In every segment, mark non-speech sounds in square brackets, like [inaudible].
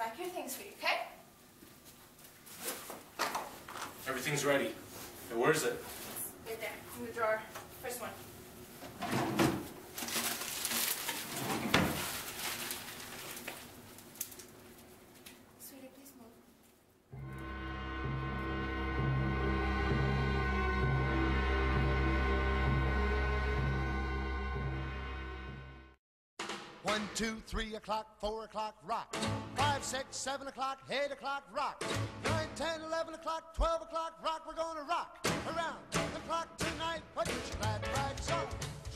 back your things for you, okay? Everything's ready. Now where is it? Right there, in the drawer. First one. Sweetie, please move. One, two, three o'clock, four o'clock, rock. Five, six, seven o'clock, eight o'clock, rock. Nine, ten, eleven o'clock, twelve o'clock, rock. We're gonna rock around the clock tonight. But you glad rags on.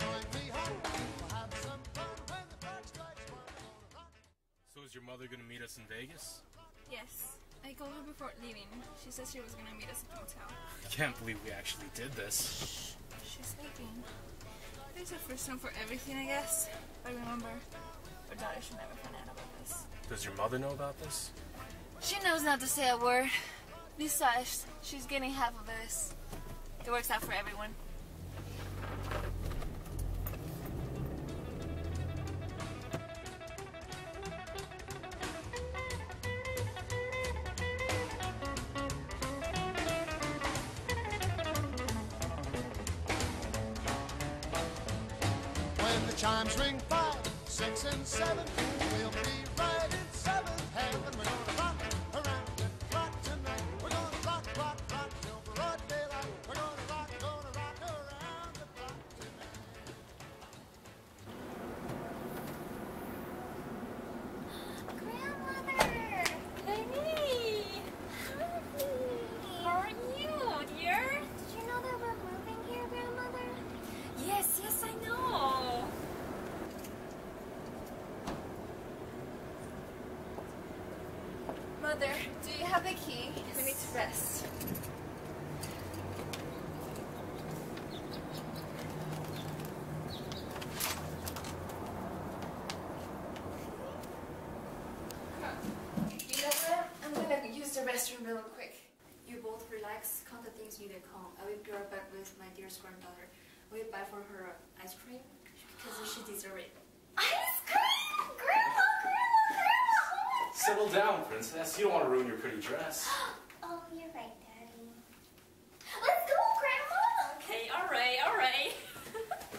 Join me home. We'll have some fun when the clock strikes one. Rock. So is your mother gonna meet us in Vegas? Yes. I called her before leaving. She said she was gonna meet us at the hotel. I can't believe we actually did this. She's sleeping. There's a first time for everything, I guess. But remember, our daughter should never find out about this. Does your mother know about this? She knows not to say a word. Besides, she's getting half of this. It works out for everyone. When the chimes ring five, six, and seven, we'll be right Mother, do you have the key? We need to rest. You know what? I'm gonna use the restroom real quick. You both relax, count the things you need to count. I will right back with my dearest granddaughter. We'll buy for her ice cream because she deserves it. Ice cream! Grandma, Grandma, Grandma! Settle down, princess. You don't want to ruin your pretty dress. [gasps] Oh, you're right, Daddy. Let's go, Grandma! Okay, alright, alright. [laughs]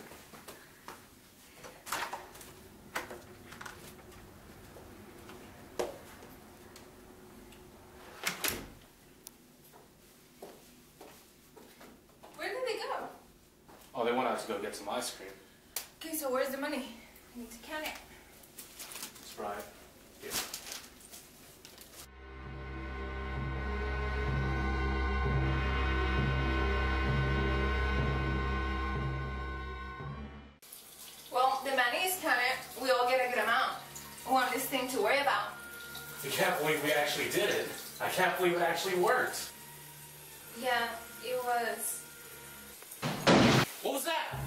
Where did they go? Oh, they went out to go get some ice cream. Okay, so where's the money? I need to count it. That's right. Well, the money. We all get a good amount. One less thing to worry about. I can't believe we actually did it. I can't believe it actually worked. Yeah, it was. What was that?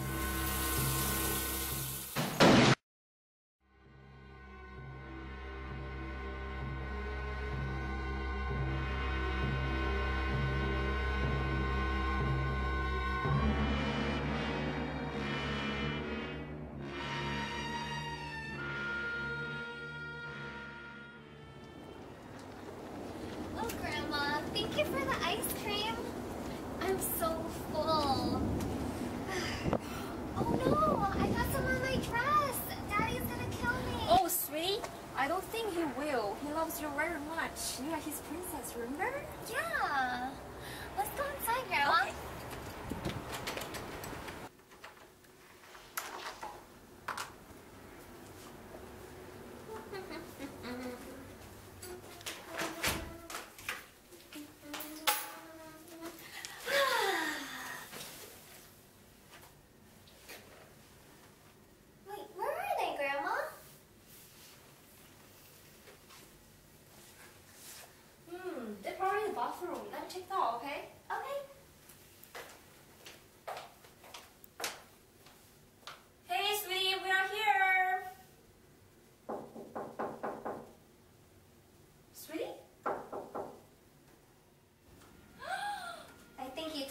Will. He loves you very much. You are his princess, remember? Yeah.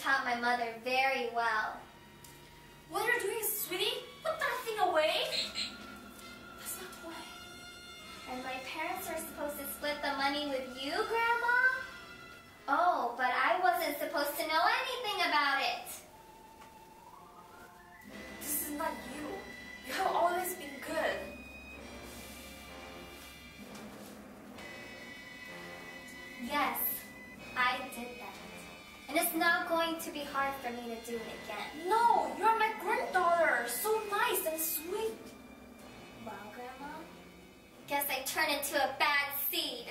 taught my mother very well. What are you doing, sweetie? Put that thing away! That's not boy. And my parents are supposed to split the money with you, Grandma? Oh, but I wasn't supposed to know anything about it. This is not you. You have always been good. Yes, I did that it's not going to be hard for me to do it again. No, you're my granddaughter. So nice and sweet. Well, Grandma, guess I turned into a bad seed.